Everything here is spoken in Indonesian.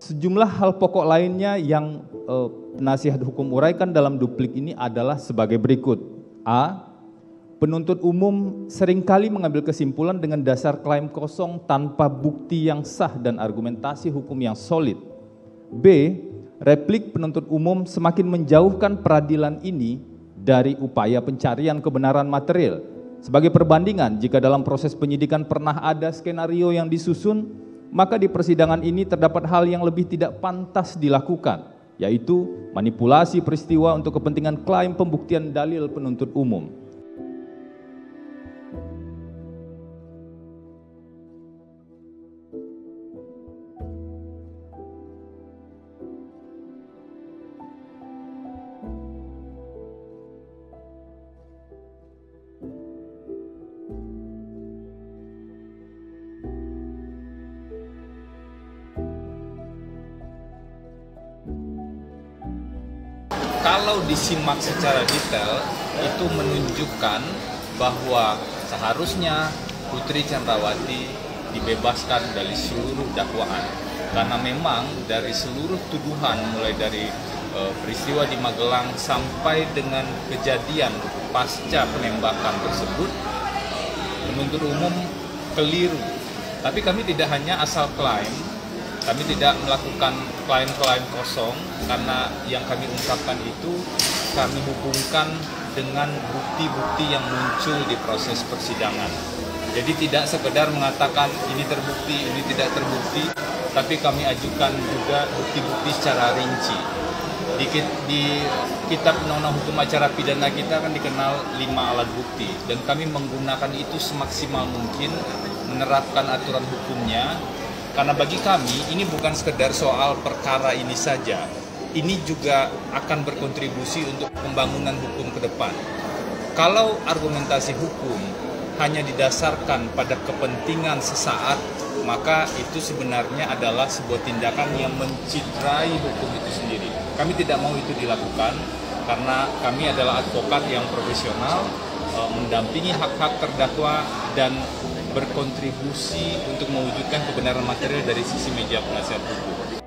sejumlah hal pokok lainnya yang eh, penasihat hukum uraikan dalam duplik ini adalah sebagai berikut. A. Penuntut umum sering kali mengambil kesimpulan dengan dasar klaim kosong tanpa bukti yang sah dan argumentasi hukum yang solid. B. Replik penuntut umum semakin menjauhkan peradilan ini dari upaya pencarian kebenaran material. Sebagai perbandingan, jika dalam proses penyidikan pernah ada skenario yang disusun, maka di persidangan ini terdapat hal yang lebih tidak pantas dilakukan, yaitu manipulasi peristiwa untuk kepentingan klaim pembuktian dalil penuntut umum. Kalau disimak secara detail itu menunjukkan bahwa seharusnya Putri Chandrawati dibebaskan dari seluruh dakwaan. Karena memang dari seluruh tuduhan mulai dari e, peristiwa di Magelang sampai dengan kejadian pasca penembakan tersebut penuntut umum keliru. Tapi kami tidak hanya asal klaim kami tidak melakukan klaim-klaim kosong karena yang kami ungkapkan itu kami hubungkan dengan bukti-bukti yang muncul di proses persidangan. Jadi tidak sekedar mengatakan ini terbukti, ini tidak terbukti, tapi kami ajukan juga bukti-bukti secara rinci. Di, di kitab undang-undang hukum acara pidana kita kan dikenal lima alat bukti dan kami menggunakan itu semaksimal mungkin menerapkan aturan hukumnya karena bagi kami ini bukan sekedar soal perkara ini saja. Ini juga akan berkontribusi untuk pembangunan hukum ke depan. Kalau argumentasi hukum hanya didasarkan pada kepentingan sesaat, maka itu sebenarnya adalah sebuah tindakan yang mencitrai hukum itu sendiri. Kami tidak mau itu dilakukan karena kami adalah advokat yang profesional, eh, mendampingi hak-hak terdakwa dan berkontribusi untuk mewujudkan kebenaran material dari sisi meja penasihat hukum.